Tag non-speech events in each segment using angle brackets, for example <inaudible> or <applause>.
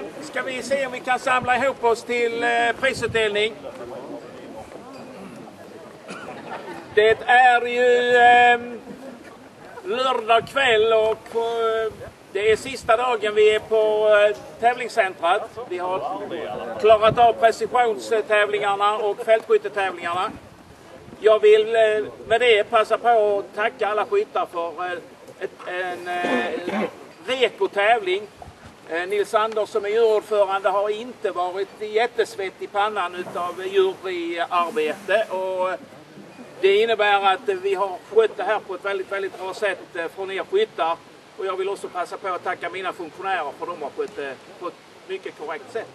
Ehm, ska vi se om vi kan samla ihop oss till eh, prisutdelning. Det är ju eh, lördag kväll och eh, det är sista dagen vi är på eh, tävlingscentrat. Vi har klarat av precisionstävlingarna och fältskyttetävlingarna. Jag vill eh, med det passa på att tacka alla skyttar för eh, ett, en eh, reko tävling. Eh, Nils Anders som är djurordförande har inte varit jättesvett i pannan utav juryarbete och eh, det innebär att eh, vi har skött det här på ett väldigt, väldigt bra sätt från er skyttar. Och jag vill också passa på att tacka mina funktionärer för de har skött det på ett mycket korrekt sätt.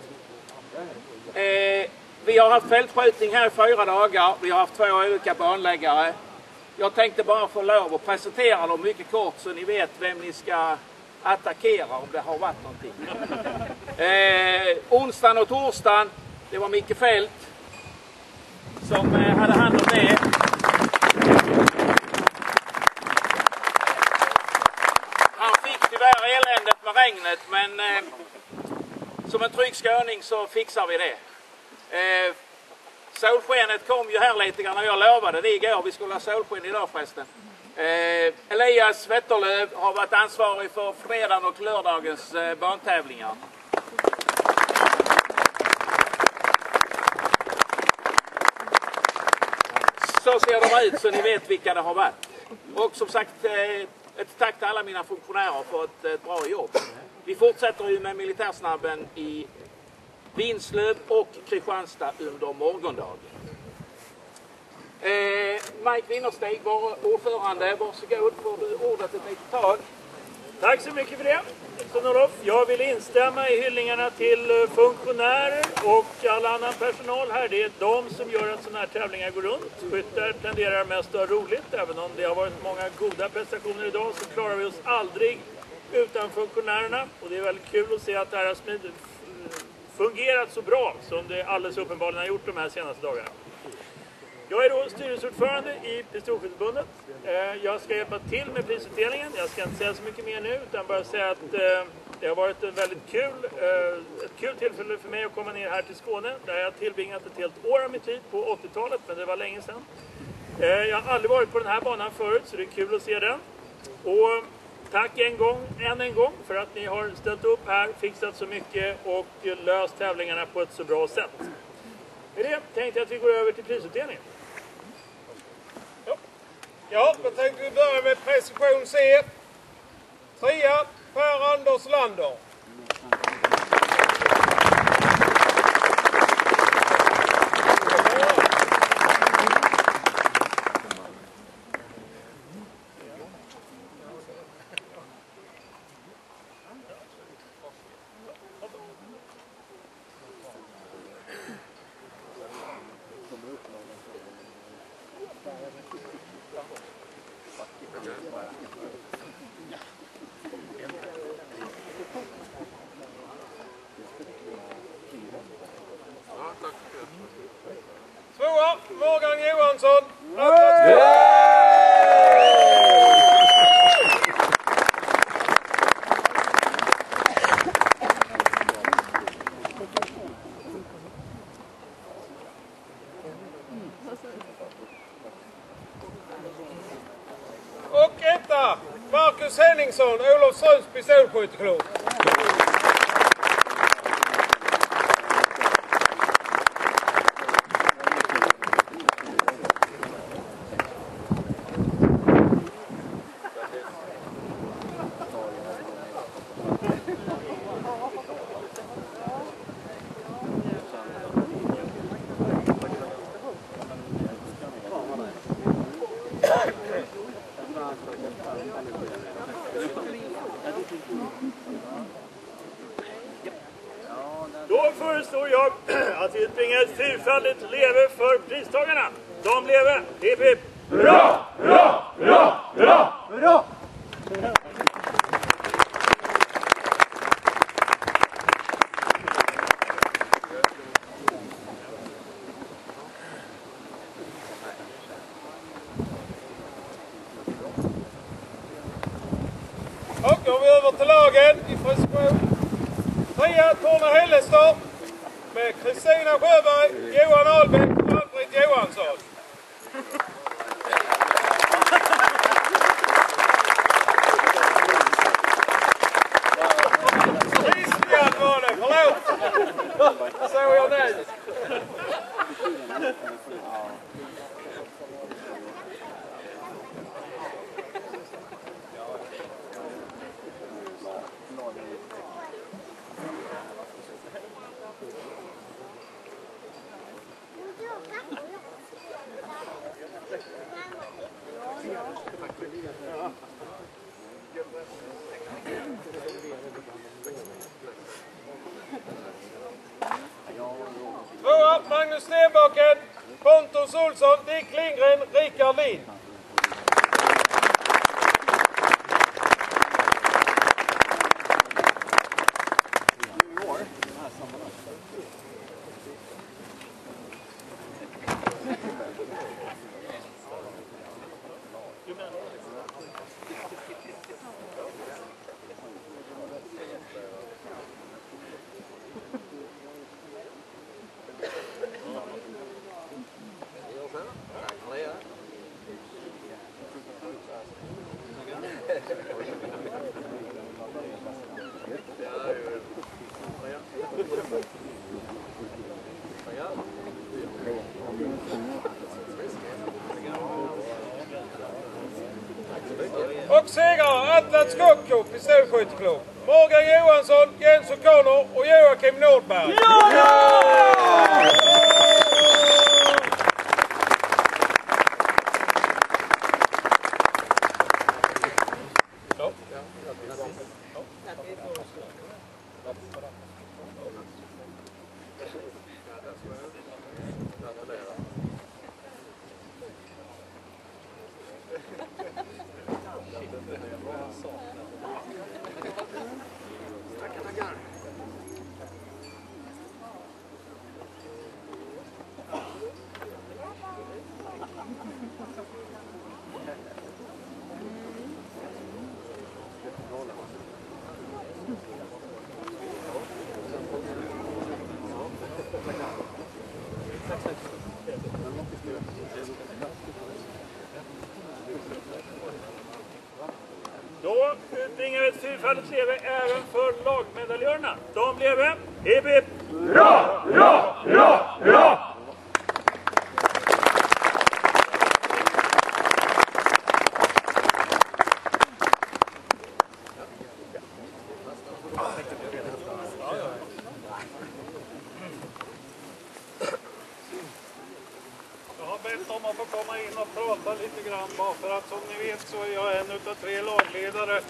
Vi har haft fältskjutning här i fyra dagar. Vi har haft två olika banläggare. Jag tänkte bara få lov att presentera dem mycket kort så ni vet vem ni ska attackera om det har varit någonting. Eh, onsdagen och torsdagen, det var Micke Fält som eh, hade hand om det. Han fick tyvärr eländet med regnet men eh, som en trygg skåning så fixar vi det. Eh, solskenet kom ju här lite grann och jag lovade det igår. Vi skulle ha solsken idag förresten. Eh, Elias Wetterlöv har varit ansvarig för fredagen och lördagens eh, bantävlingar. Så ser de ut så ni vet vilka det har varit. Och som sagt eh, ett tack till alla mina funktionärer för ett, ett bra jobb. Vi fortsätter ju med militärsnabben i Vinslöv och Kristianstad under morgondagen. Eh, Mike Winnersteg, vår ordförande, varsågod får du ordet ett litet tag. Tack så mycket för det, Sven-Olof. Jag vill instämma i hyllningarna till eh, funktionärer och all annan personal här. Det är de som gör att sådana här tävlingar går runt. Skyttar tenderar mest att ha roligt. Även om det har varit många goda prestationer idag så klarar vi oss aldrig utan funktionärerna. Och det är väldigt kul att se att det här har fungerat så bra som det alldeles uppenbarligen har gjort de här senaste dagarna. Jag är då styrelseordförande i Pistolskytteförbundet. Eh, jag ska hjälpa till med prisutdelningen. Jag ska inte säga så mycket mer nu utan bara säga att eh, det har varit ett väldigt kul, eh, ett kul tillfälle för mig att komma ner här till Skåne där jag har tillbringat ett helt år av mitt liv på 80-talet, men det var länge sedan. Jag har aldrig varit på den här banan förut så det är kul att se den. Och tack en gång, än en gång för att ni har ställt upp här, fixat så mycket och löst tävlingarna på ett så bra sätt. Med det tänkte jag att vi går över till prisutdelningen. Ja, då tänkte vi börja med precision C. Trea, Per Anders Lander. Tvåa, Morgan Johansson. Och etta, Marcus Henningsson, Olofströms pistolskytteklubb. Då föreslår jag att vi springer ett fyrfaldigt leve för pristagarna. De leve! Hipp hipp! Och då går vi över till lagen i precision. Trea Torne Hällestad med Kristina Sjöberg, Johan Ahlbäck och Ann-Britt Johansson. Christian var det, förlåt! Såg jag nu. Tvåa Magnus Stenbocken, Pontus Olsson, Dick Lindgren, Rickard Lind. Och segrare Atlas Skocko pistolskytteklubb. Morgan Johansson, Jens O'Connor och Joakim Nordberg. Ja! Fyrfaldigt leve även för lagmedaljörerna. De leve, hipp hipp! Jag har bett om att få komma in och prata lite grann bara för att som ni vet så är jag en utav tre lagledare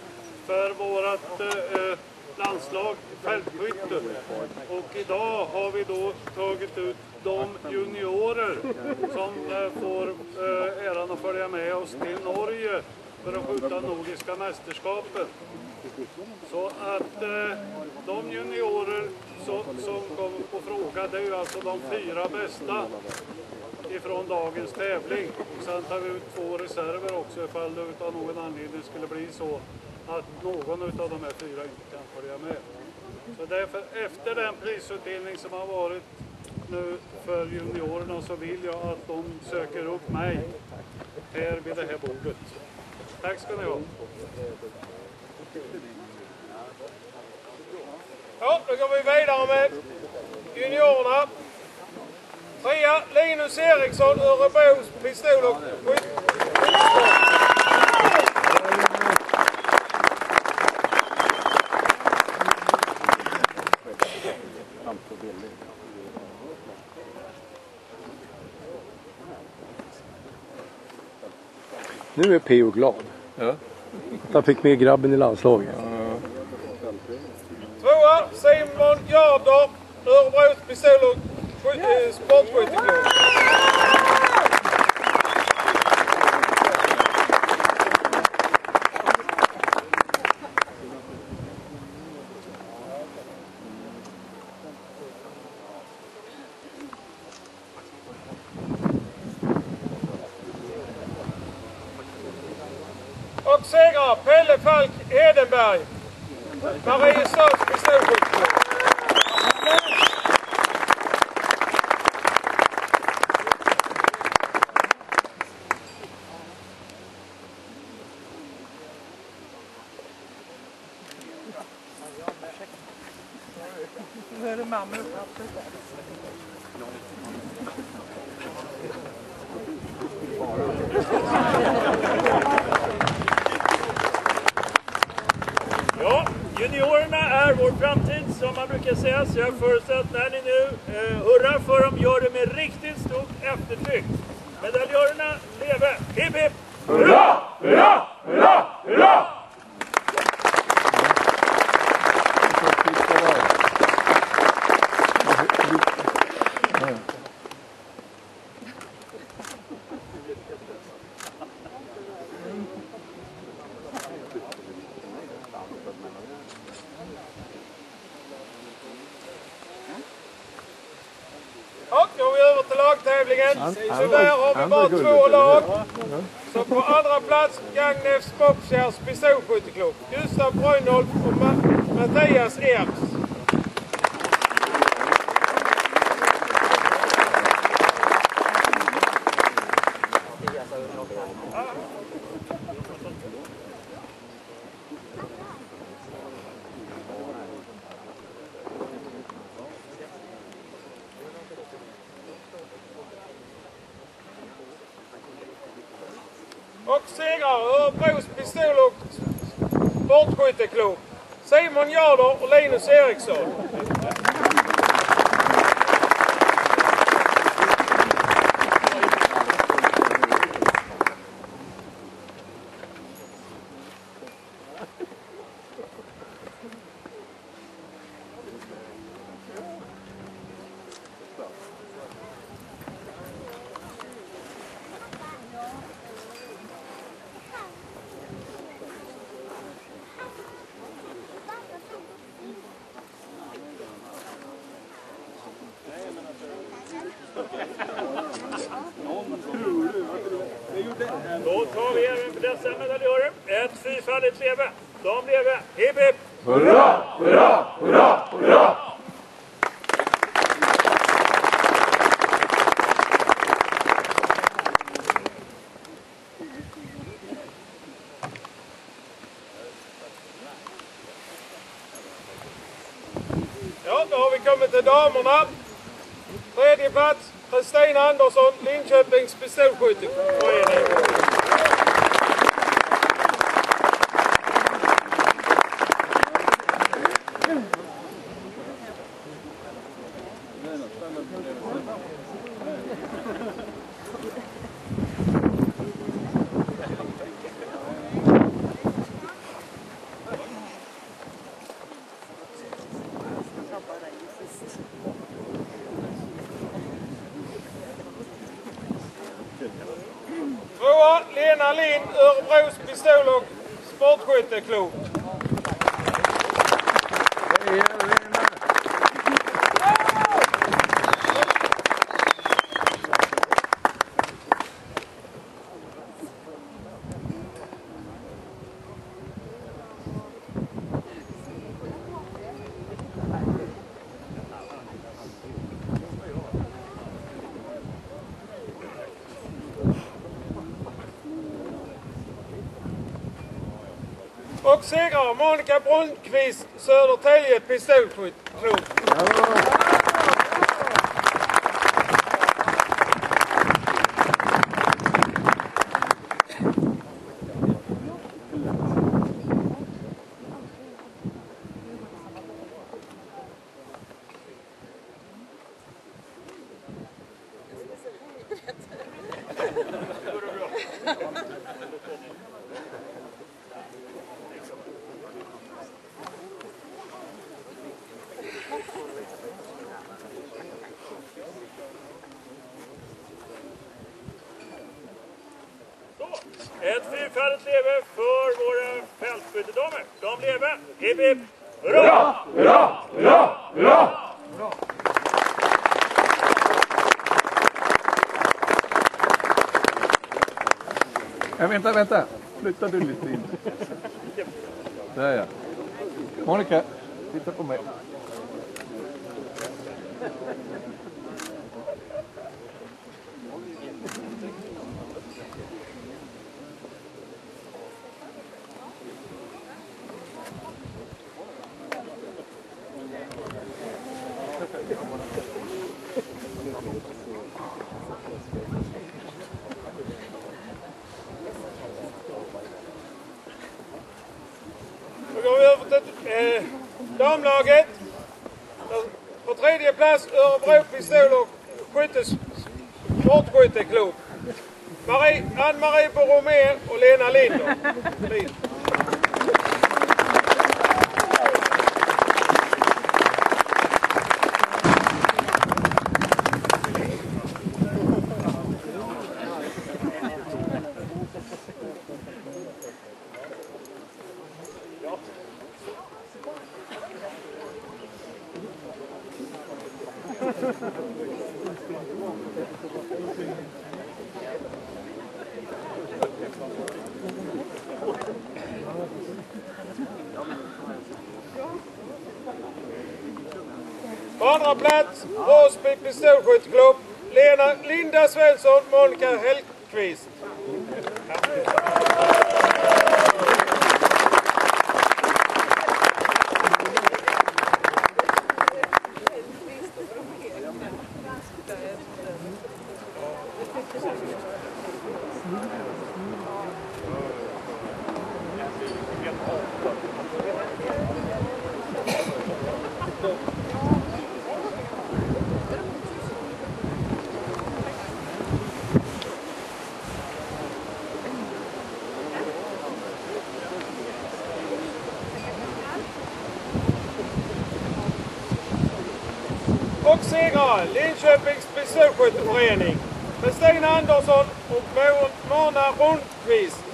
för vårt eh, landslag fältskytte. Och idag har vi då tagit ut de juniorer som eh, får eh, äran att följa med oss till Norge för att skjuta Nordiska mästerskapen. Så att eh, de juniorer som, som kommer på fråga det är ju alltså de fyra bästa ifrån dagens tävling. Sen tar vi ut två reserver också ifall det av någon anledning skulle bli så att någon av de här fyra inte kan följa med. Så därför efter den prisutdelning som har varit nu för juniorerna så vill jag att de söker upp mig här vid det här bordet. Tack ska ni ha. Ja, då går vi vidare med juniorerna. Trea Linus Eriksson, Örebros pistol och skytt. Nu är P.O. glad. Ja. Han fick med grabben i landslaget. Tvåa Simon Jarder, Örebros pistol och eh, sportskytteklubb. Och segrare Pelle Falk Edenberg, Mariestads pistolskytteklubb. Nu är det mamma och pappa. Ja, juniorerna är vår framtid som man brukar förutsatt att när ni nu eh, hurrar för dem gör det med riktigt stort eftertryck. Medaljörerna leve! Hipp hipp! Hurra! Hurra! Hurra! Hurra då går vi över till där har vi bara två lag. Så på andra plats Gagnefs Boxers pistolskytteklubb. Gustav Brynolf och Ma- Mattias Ers. Och segrare Örebros pistol och sportskytteklubb. Simon Jarder och Linus Eriksson. Då tar vi även medaljörer ett fyrfaldigt leve. De leve! Hipp hipp! Ja, då har vi kommit till damerna. Tredje plats Kristina Andersson, Linköpings pistolskytteklubb. Tvåa Lena Lind, Örebros pistol och sportskytteklubb. Och segrare Monica Brunqvist, Södertälje pistolskytteklubb. Så, ett fyrfaldigt leve för våra fältskyttedamer. De leve! Hipp hipp! Hurra! Ja, vänta, vänta. Flytta du lite in. Där ja. Monica, titta på mig. Då går vi över till eh, damlaget. På tredje plats Örebro pistol och skyttes, sportskytteklubb. Marie, Ann-Marie Boromé och Lena Linder. På andra plats Åsby pistolskytteklubb. Lena, Linda Svensson, Monica Hellqvist. Och segrare Linköpings pistolskytteförening med Stina Andersson och Mo- Mona Rundqvist.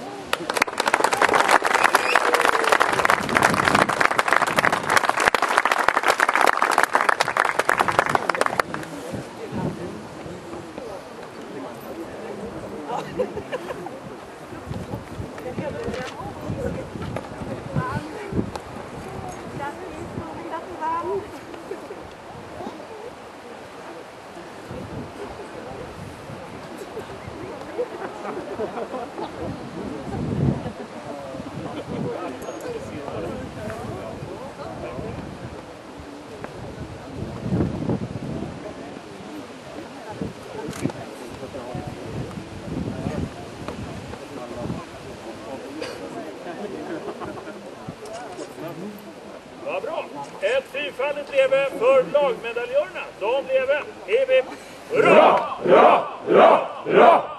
Leve för lagmedaljörerna. De leve. Hipp hipp. Hurra! hurra, hurra, hurra!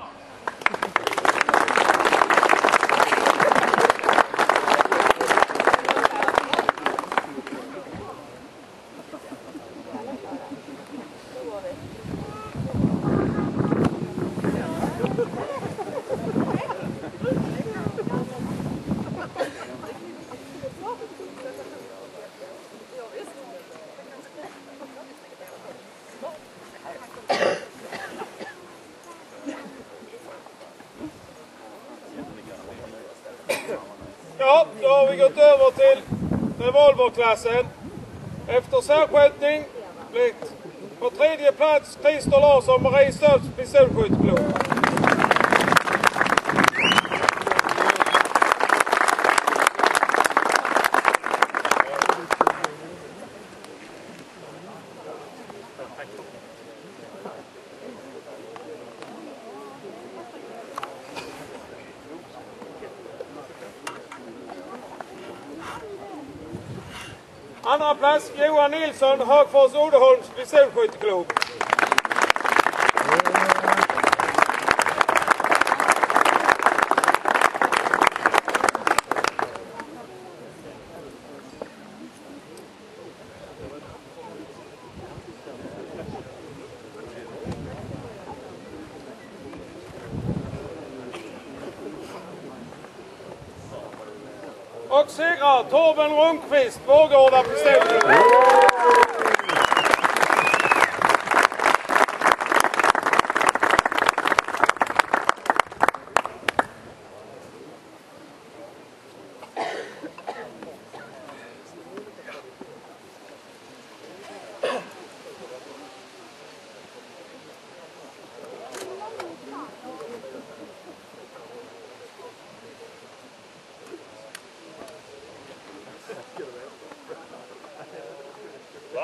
Då har vi gått över till revolverklassen. Efter särskjutning blivit på tredje plats Christer Larsson, Mariestads pistolskytteklubb. Andra Göran Nilsson, Hagfors Uddeholms pistolskytteklubb. Och segrar Torben Rundqvist, Vårgårda pistolklubb.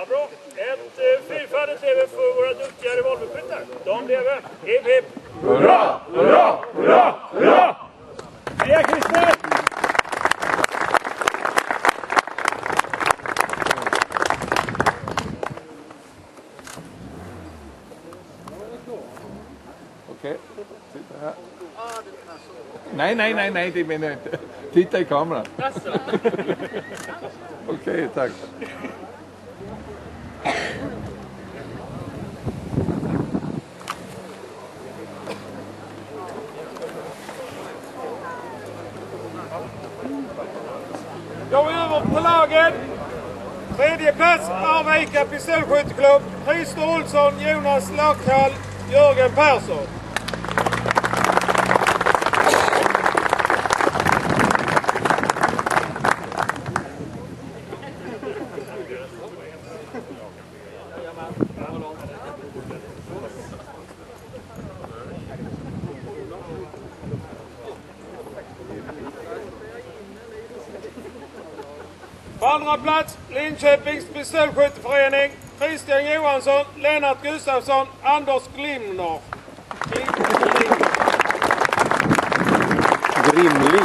Bra. Ett eh, fyrfaldigt leve för våra duktiga revolverskyttar. De lever. Hipp hipp! Hurra, hurra, hurra, hurra! Heja Christer! Okej, sitta här. Nej, nej, nej, nej, det menar jag inte. Titta i kameran. Okej, tack. Går vi över på lagen. Tredje plats Arvika pistolskytteklubb. Christer Olsson, Jonas Lakhall, Jörgen Persson. På andra plats Linköpings pistolskytteförening. Christian Johansson, Lennart Gustafsson, Anders Glimner. Grimling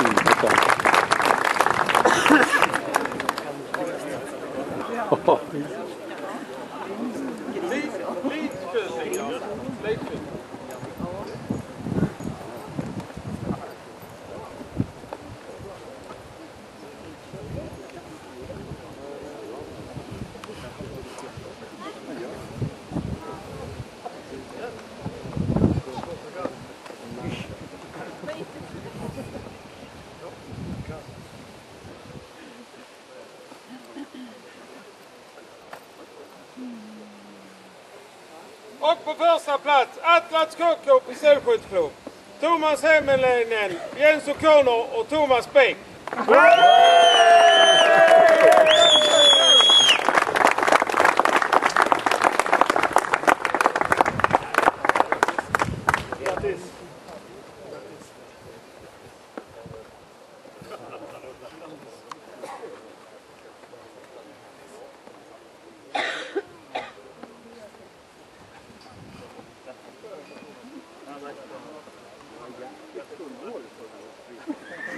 Och på första plats Atlas KK pistolskytteklubb. Thomas Hemmelinen, Jens O'Connor och Thomas Bäck.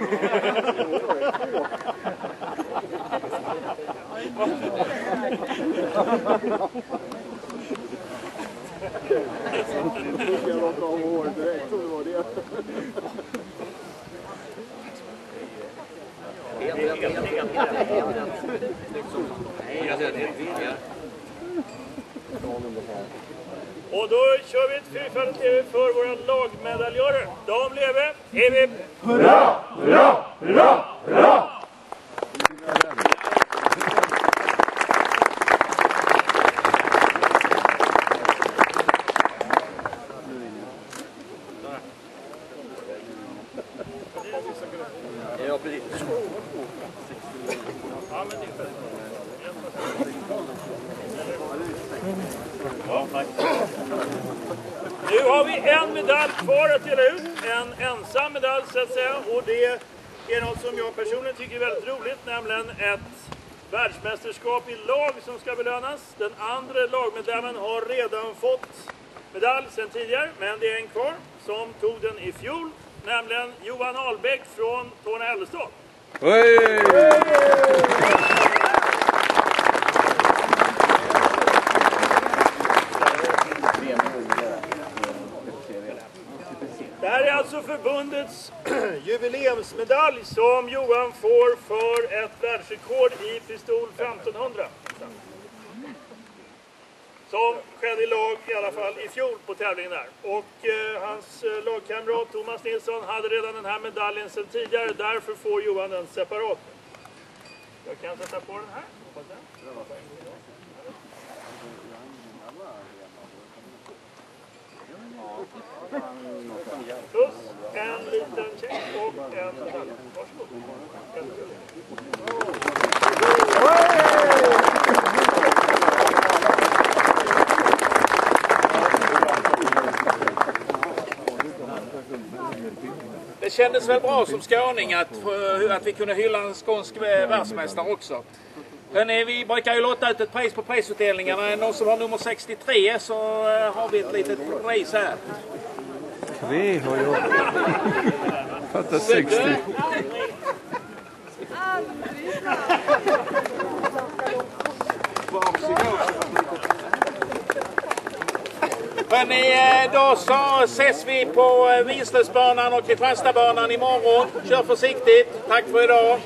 Thank <laughs> <laughs> you. <laughs> då vi ett fyrfaldigt leve för våra lagmedaljörer. De leve. Hipp hipp! HURRA har vi en medalj kvar att dela ut. En ensam medalj så att säga. Och det är något som jag personligen tycker är väldigt roligt. Nämligen ett världsmästerskap i lag som ska belönas. Den andra lagmedlemmen har redan fått medalj sedan tidigare. Men det är en kvar som tog den i fjol. Nämligen Johan Ahlbäck från Torne-Hällestad. Det är alltså förbundets <clears throat> jubileumsmedalj som Johan får för ett världsrekord i pistol 1500. Som skedde i lag i alla fall i fjol på tävlingen där. Och eh, hans eh, lagkamrat Thomas Nilsson hade redan den här medaljen sedan tidigare. Därför får Johan den separat. Jag kan sätta på den här. Hoppas jag en liten check och en medalj. Varsågod. Det kändes väl bra som skåning att, att vi kunde hylla en skånsk eh, världsmästare också. Hörrni, vi brukar ju låta ut ett pris på prisutdelningarna. Är det någon som har nummer 63 så eh, har vi ett litet pris här. Tre har jag. Fattar 60. Hörni, eh, då så ses vi på eh, Vinslövsbanan och Kristianstadbanan imorgon. Kör försiktigt. Tack för idag.